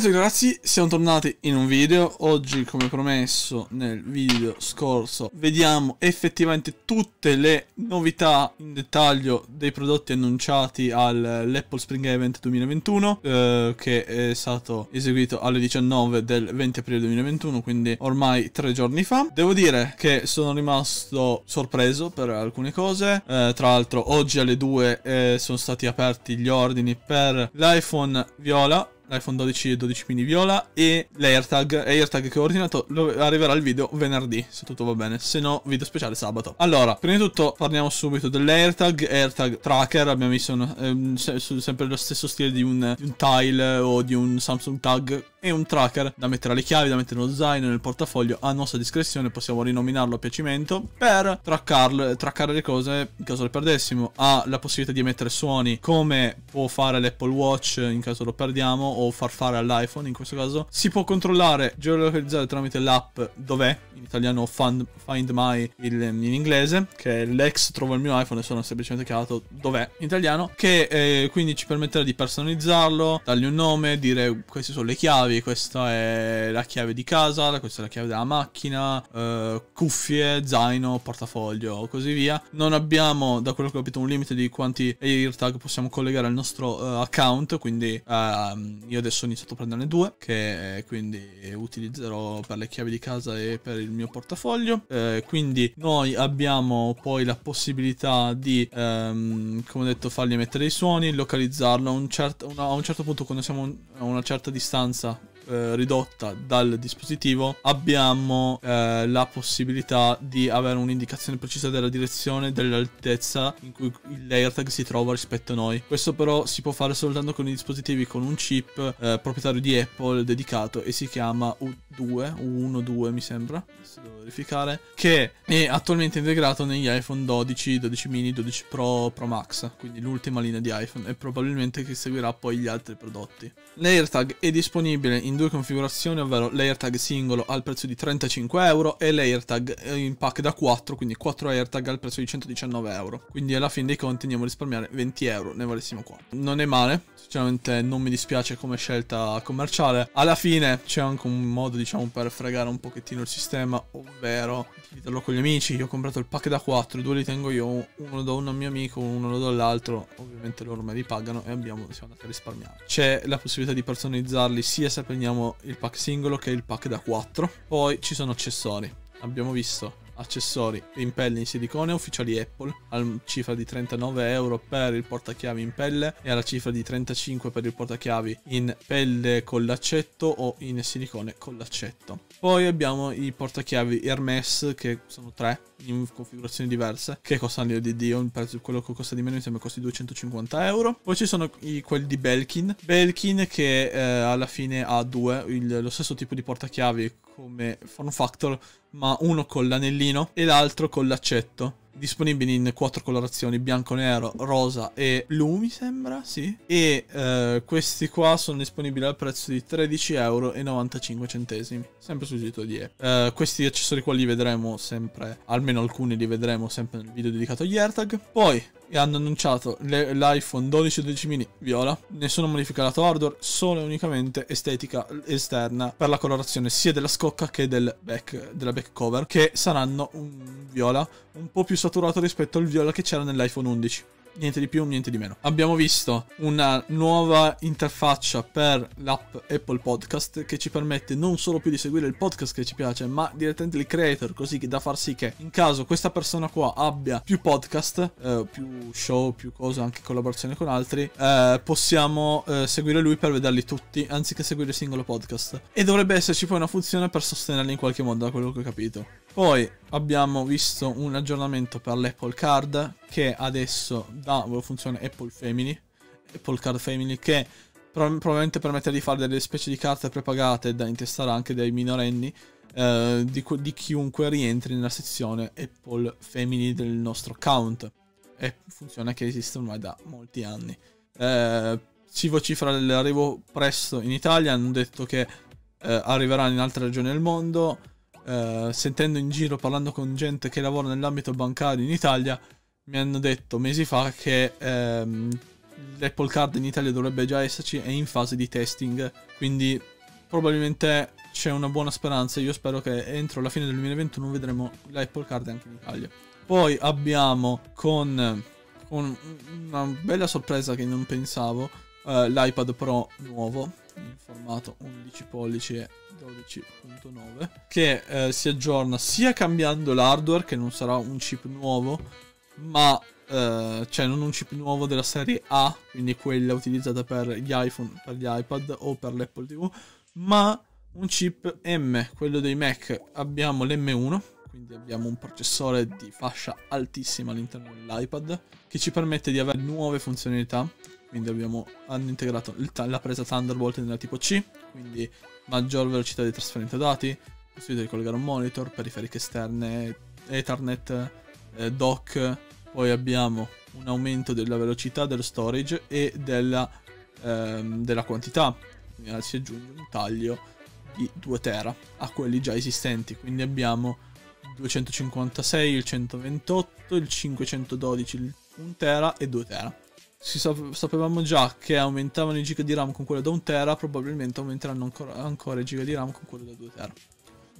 Benvenuti ragazzi, siamo tornati in un video. Oggi come promesso nel video scorso Vediamo effettivamente tutte le novità in dettaglio dei prodotti annunciati all'Apple Spring Event 2021 eh, Che è stato eseguito alle 19 del 20 aprile 2021 Quindi ormai tre giorni fa. Devo dire che sono rimasto sorpreso per alcune cose. Eh, Tra l'altro oggi alle 2 eh, sono stati aperti gli ordini per l'iPhone viola l'iPhone 12 e 12 mini viola e l'AirTag, AirTag che ho ordinato. Arriverà il video venerdì, se tutto va bene, se no video speciale sabato. Allora, prima di tutto parliamo subito dell'AirTag, AirTag Tracker, abbiamo visto un, ehm, sempre lo stesso stile di un, di un Tile o di un Samsung Tag. E un tracker da mettere alle chiavi, da mettere nello zaino, nel portafoglio a nostra discrezione, possiamo rinominarlo a piacimento per traccarlo, traccare le cose in caso le perdessimo. Ha la possibilità di emettere suoni come può fare l'Apple Watch in caso lo perdiamo o far fare all'iPhone in questo caso. Si può controllare, geolocalizzare tramite l'app dov'è, in italiano find, find My il, in inglese, che è l'ex trovo il mio iPhone e sono semplicemente chiamato dov'è in italiano, che eh, quindi ci permetterà di personalizzarlo, dargli un nome, dire queste sono le chiavi questa è la chiave di casa, questa è la chiave della macchina, eh, cuffie, zaino, portafoglio, così via. Non abbiamo, da quello che ho capito, un limite di quanti AirTag possiamo collegare al nostro uh, account, quindi uh, io adesso ho iniziato a prenderne due, che quindi utilizzerò per le chiavi di casa e per il mio portafoglio. Eh, quindi noi abbiamo poi la possibilità di, um, come detto, fargli emettere i suoni, localizzarlo a un, certo, una, a un certo punto quando siamo a una certa distanza eh, ridotta dal dispositivo abbiamo eh, la possibilità di avere un'indicazione precisa della direzione dell'altezza in cui l'AirTag si trova rispetto a noi. Questo però si può fare soltanto con i dispositivi con un chip eh, proprietario di Apple dedicato e si chiama U2, U12 mi sembra, adesso devo verificare, che è attualmente integrato negli iPhone 12, 12 mini, 12 Pro, Pro Max, quindi l'ultima linea di iPhone e probabilmente che seguirà poi gli altri prodotti. L'AirTag è disponibile in due configurazioni, ovvero l'AirTag singolo al prezzo di 35 euro e l'AirTag in pack da 4, quindi 4 AirTag al prezzo di 119 euro. Quindi alla fine dei conti andiamo a risparmiare 20 euro, ne valessimo 4. Non è male, sinceramente non mi dispiace come scelta commerciale. Alla fine c'è anche un modo, diciamo, per fregare un pochettino il sistema, ovvero dividerlo con gli amici. Io ho comprato il pack da 4, due li tengo io, uno lo do a un mio amico, uno lo do all'altro. Ovviamente loro me li pagano e abbiamo, siamo andati a risparmiare. C'è la possibilità di personalizzarli sia se prendiamo il pack singolo che il pack da 4. Poi ci sono accessori. Abbiamo visto accessori in pelle in silicone ufficiali Apple alla cifra di 39 euro per il portachiavi in pelle e alla cifra di 35 per il portachiavi in pelle con l'accetto o in silicone con l'accetto. Poi abbiamo i portachiavi Hermes che sono tre in configurazioni diverse che costano l'io di Dio, quello che costa di meno mi sembra costi 250 euro. Poi ci sono i, quelli di Belkin, Belkin che eh, alla fine ha due, il, lo stesso tipo di portachiavi come form factor ma uno con l'anellino e l'altro con l'accetto disponibili in quattro colorazioni, bianco, nero, rosa e blu mi sembra, sì. E eh, questi qua sono disponibili al prezzo di 13,95 euro, sempre sul sito di Apple. Eh, questi accessori qua li vedremo sempre, almeno alcuni li vedremo sempre nel video dedicato agli AirTag. Poi hanno annunciato l'iPhone 12 e 12 mini viola. Nessuna modifica lato hardware, solo e unicamente estetica esterna per la colorazione sia della scocca che del back, della back cover, che saranno un viola un po' più saturato rispetto al viola che c'era nell'iPhone 11 niente di più, niente di meno. Abbiamo visto una nuova interfaccia per l'app Apple Podcast che ci permette non solo più di seguire il podcast che ci piace, ma direttamente il creator, così da far sì che in caso questa persona qua abbia più podcast, eh, più show, più cose, anche collaborazioni con altri, eh, possiamo eh, seguire lui per vederli tutti, anziché seguire il singolo podcast. E dovrebbe esserci poi una funzione per sostenerli in qualche modo, da quello che ho capito. Poi abbiamo visto un aggiornamento per l'Apple Card che adesso dà una funzione Apple Family, Apple Card Family che probabilmente permette di fare delle specie di carte prepagate da intestare anche dai minorenni eh, di, di, chiunque rientri nella sezione Apple Family del nostro account. È funzione che esiste ormai da molti anni. Eh, si vocifera l'arrivo presto in Italia, hanno detto che eh, arriverà in altre regioni del mondo eh, sentendo in giro, parlando con gente che lavora nell'ambito bancario in Italia, mi hanno detto mesi fa che ehm, l'Apple Card in Italia dovrebbe già esserci, è in fase di testing, quindi probabilmente c'è una buona speranza. Io spero che entro la fine del 2021 vedremo l'Apple Card anche in Italia. Poi abbiamo con, con una bella sorpresa che non pensavo, uh, l'iPad Pro nuovo in formato 11 pollici e 12.9 che uh, si aggiorna sia cambiando l'hardware che non sarà un chip nuovo ma uh, cioè non un chip nuovo della serie A quindi quella utilizzata per gli iPhone per gli iPad o per l'Apple TV ma un chip M quello dei Mac. Abbiamo l'M1 quindi abbiamo un processore di fascia altissima all'interno dell'iPad che ci permette di avere nuove funzionalità quindi abbiamo, hanno integrato la presa Thunderbolt nella tipo C, quindi maggior velocità di trasferimento dati, possibilità di collegare un monitor, periferiche esterne, Ethernet, eh, dock, poi abbiamo un aumento della velocità dello storage e della, ehm, della quantità, quindi si aggiunge un taglio di 2 tera a quelli già esistenti, quindi abbiamo 256, il 128, il 512, il 1 tera e 2 tera si sap- sapevamo già che aumentavano i giga di RAM con quello da 1 tera, probabilmente aumenteranno ancora, ancora i giga di RAM con quello da 2 tera.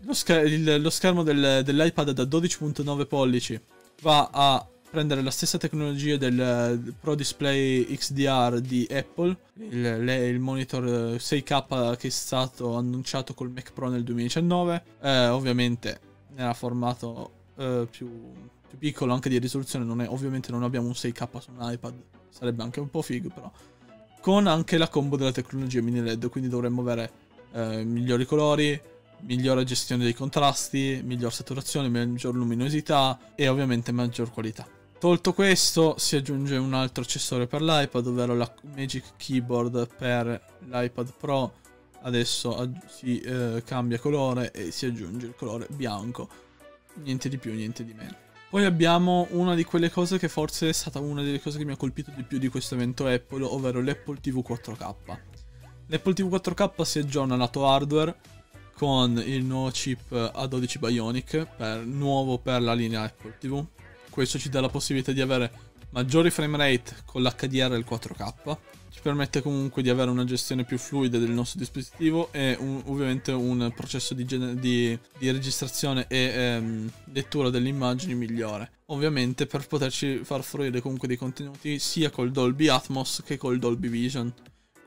Lo, scher- il, lo schermo del, dell'iPad da 12.9 pollici va a prendere la stessa tecnologia del Pro Display XDR di Apple, il, le, il, monitor 6K che è stato annunciato col Mac Pro nel 2019, eh, ovviamente nella formato eh, più, più, piccolo anche di risoluzione, non è, ovviamente non abbiamo un 6K su un iPad sarebbe anche un po' figo però. Con anche la combo della tecnologia mini LED, quindi dovremmo avere eh, migliori colori, migliore gestione dei contrasti, miglior saturazione, maggior luminosità e ovviamente maggior qualità. Tolto questo si aggiunge un altro accessorio per l'iPad, ovvero la Magic Keyboard per l'iPad Pro. Adesso si eh, cambia colore e si aggiunge il colore bianco. Niente di più, niente di meno. Poi abbiamo una di quelle cose che forse è stata una delle cose che mi ha colpito di più di questo evento Apple, ovvero l'Apple TV 4K. L'Apple TV 4K si aggiorna lato hardware con il nuovo chip A12 Bionic, per, nuovo per la linea Apple TV. Questo ci dà la possibilità di avere maggiori frame rate con l'HDR e il 4K ci permette comunque di avere una gestione più fluida del nostro dispositivo e un, ovviamente un processo di, di, di registrazione e ehm, lettura delle immagini migliore. Ovviamente per poterci far fruire comunque dei contenuti sia col Dolby Atmos che col Dolby Vision.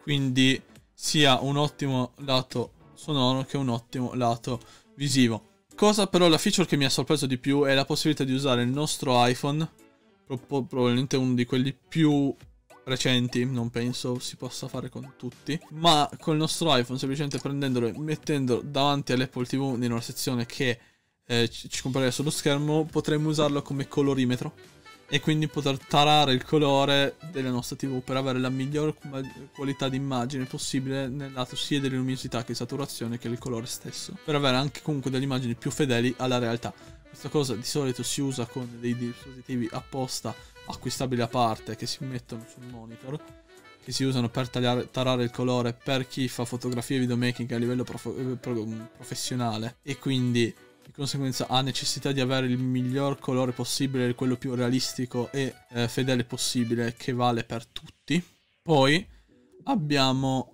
Quindi sia un ottimo lato sonoro che un ottimo lato visivo. Cosa però la feature che mi ha sorpreso di più è la possibilità di usare il nostro iPhone, probabilmente uno di quelli più recenti, non penso si possa fare con tutti, ma con il nostro iPhone semplicemente prendendolo e mettendolo davanti all'Apple TV in una sezione che eh, ci comparirà sullo schermo, potremmo usarlo come colorimetro e quindi poter tarare il colore della nostra TV per avere la miglior qualità di immagine possibile nel lato sia della che saturazione che il colore stesso, per avere anche comunque delle immagini più fedeli alla realtà. Questa cosa di solito si usa con dei dispositivi apposta acquistabili a parte che si mettono sul monitor che si usano per tagliare, tarare il colore per chi fa fotografie e videomaking a livello prof- eh, professionale e quindi di conseguenza ha necessità di avere il miglior colore possibile, quello più realistico e eh, fedele possibile che vale per tutti. Poi abbiamo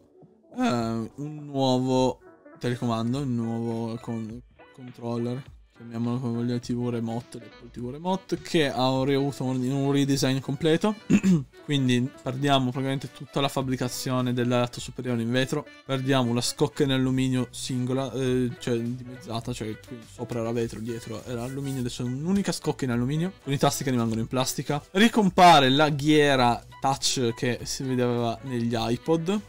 eh, un nuovo telecomando, un nuovo con- controller chiamiamolo come vogliamo TV Remote, l'Apple TV Remote, che ha avuto un, redesign completo. Quindi perdiamo praticamente tutta la fabbricazione del lato superiore in vetro, perdiamo la scocca in alluminio singola, eh, cioè dimezzata, cioè sopra era vetro, dietro era alluminio, adesso è un'unica scocca in alluminio, con i tasti che rimangono in plastica. Ricompare la ghiera touch che si vedeva negli iPod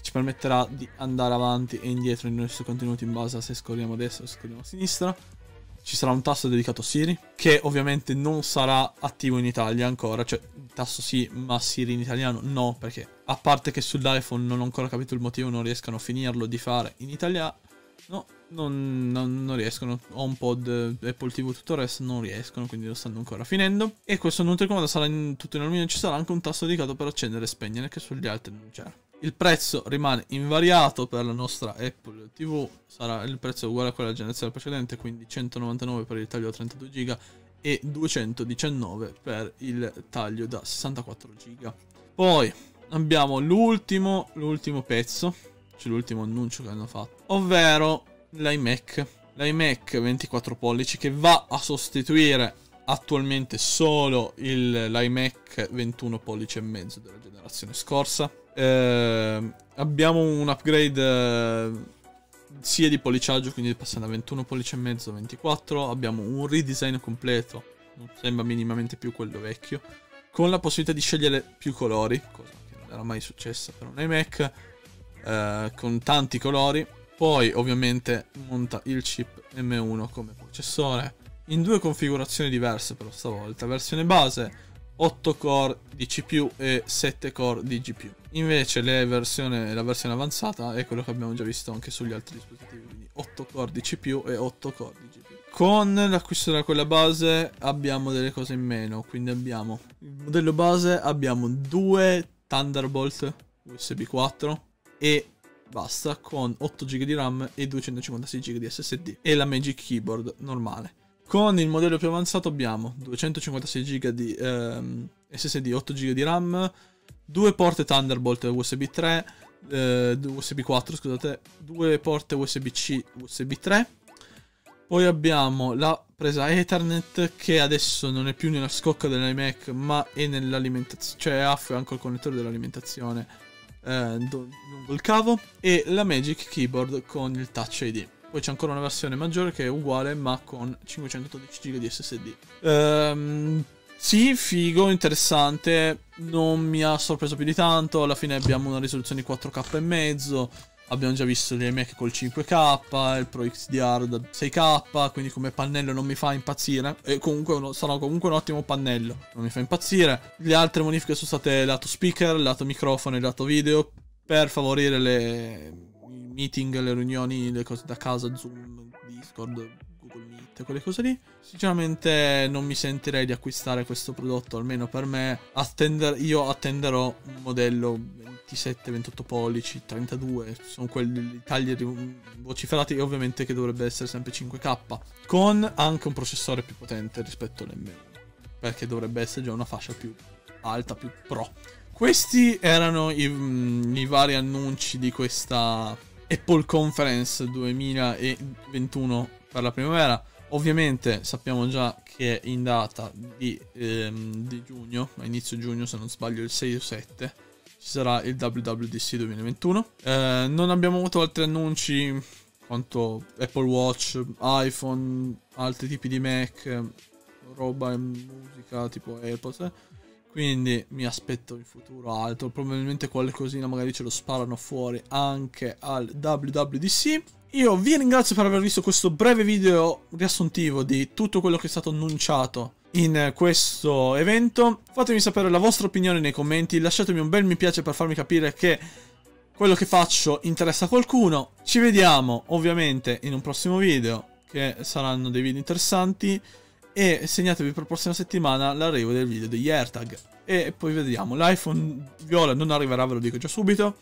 ci permetterà di andare avanti e indietro nei nostri contenuti in base a se scorriamo a destra o scorriamo a sinistra ci sarà un tasto dedicato a Siri, che ovviamente non sarà attivo in Italia ancora, cioè tasto sì, ma Siri in italiano no, perché a parte che sull'iPhone non ho ancora capito il motivo, non riescono a finirlo di fare in italiano, no, non, non, non riescono, HomePod, Apple TV, tutto il resto non riescono, quindi lo stanno ancora finendo. E questo non telecomando sarà in tutto in alluminio, ci sarà anche un tasto dedicato per accendere e spegnere, che sugli altri non c'era. Il prezzo rimane invariato per la nostra Apple TV, sarà il prezzo uguale a quello della generazione precedente, quindi 199 per il taglio da 32 GB e 219 per il taglio da 64 GB. Poi abbiamo l'ultimo, l'ultimo pezzo, cioè l'ultimo annuncio che hanno fatto, ovvero l'iMac. L'iMac 24 pollici che va a sostituire attualmente solo l'iMac 21 pollici e mezzo della generazione scorsa. Eh, abbiamo un upgrade eh, sia di polliciaggio, quindi passando da 21 pollici e mezzo a 24. Abbiamo un redesign completo, non sembra minimamente più quello vecchio, con la possibilità di scegliere più colori, cosa che non era mai successa per un iMac, eh, con tanti colori. Poi ovviamente monta il chip M1 come processore in due configurazioni diverse però stavolta. Versione base 8 core di CPU e 7 core di GPU. Invece versione, la versione avanzata è quello che abbiamo già visto anche sugli altri dispositivi, quindi 8 core di CPU e 8 core di GPU. Con l'acquisto della quella base abbiamo delle cose in meno, quindi abbiamo il modello base, abbiamo due Thunderbolt USB 4 e basta con 8 GB di RAM e 256 GB di SSD e la Magic Keyboard normale. Con il modello più avanzato abbiamo 256 GB di ehm, SSD, 8 GB di RAM, due porte Thunderbolt USB 3, eh, USB 4, scusate, due porte USB-C, USB 3. Poi abbiamo la presa Ethernet che adesso non è più nella scocca dell'iMac ma è nell'alimentazione, cioè ha anche il connettore dell'alimentazione eh, lungo il cavo e la Magic Keyboard con il Touch ID. Poi c'è ancora una versione maggiore che è uguale ma con 512 GB di SSD. Ehm, sì, figo, interessante. Non mi ha sorpreso più di tanto. Alla fine abbiamo una risoluzione 4K e mezzo. Abbiamo già visto gli iMac col 5K, il Pro XDR da 6K, quindi come pannello non mi fa impazzire. E comunque sarà comunque un ottimo pannello, non mi fa impazzire. Le altre modifiche sono state lato speaker, lato microfono e lato video per favorire le meeting, le riunioni, le cose da casa, Zoom, Discord, Google Meet, quelle cose lì. Sinceramente non mi sentirei di acquistare questo prodotto, almeno per me. Attender, io attenderò un modello 27, 28 pollici, 32, sono quelli tagli vociferati ovviamente che dovrebbe essere sempre 5K, con anche un processore più potente rispetto all'M1, perché dovrebbe essere già una fascia più alta, più pro. Questi erano i, i vari annunci di questa Apple Conference 2021 per la primavera. Ovviamente sappiamo già che in data di, ehm, di, giugno, a inizio giugno se non sbaglio il 6 o 7, ci sarà il WWDC 2021. Eh, non abbiamo avuto altri annunci quanto Apple Watch, iPhone, altri tipi di Mac, roba e musica tipo AirPods. Eh. Quindi mi aspetto in futuro altro. Probabilmente qualcosina magari ce lo sparano fuori anche al WWDC. Io vi ringrazio per aver visto questo breve video riassuntivo di tutto quello che è stato annunciato in questo evento. Fatemi sapere la vostra opinione nei commenti. Lasciatemi un bel mi piace per farmi capire che quello che faccio interessa a qualcuno. Ci vediamo ovviamente in un prossimo video che saranno dei video interessanti e segnatevi per la prossima settimana l'arrivo del video degli AirTag. E poi vediamo, l'iPhone viola non arriverà, ve lo dico già subito.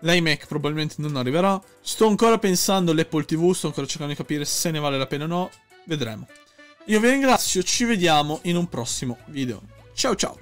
L'iMac probabilmente non arriverà. Sto ancora pensando all'Apple TV, sto ancora cercando di capire se ne vale la pena o no. Vedremo. Io vi ringrazio, ci vediamo in un prossimo video. Ciao ciao!